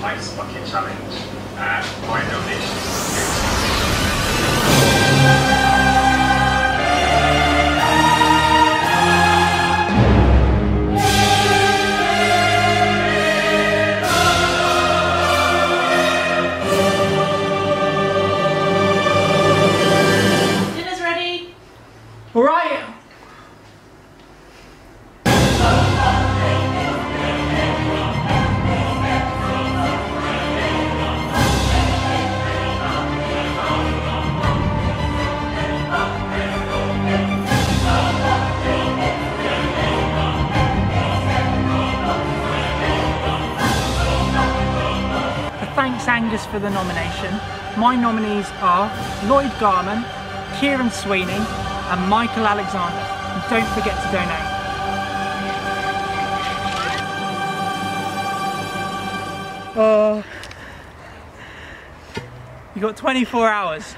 Ice Bucket Challenge. Uh, my donation Dinner's Thanks Angus for the nomination. My nominees are Lloyd Garman, Kieran Sweeney and Michael Alexander. And don't forget to donate. Oh. You got 24 hours.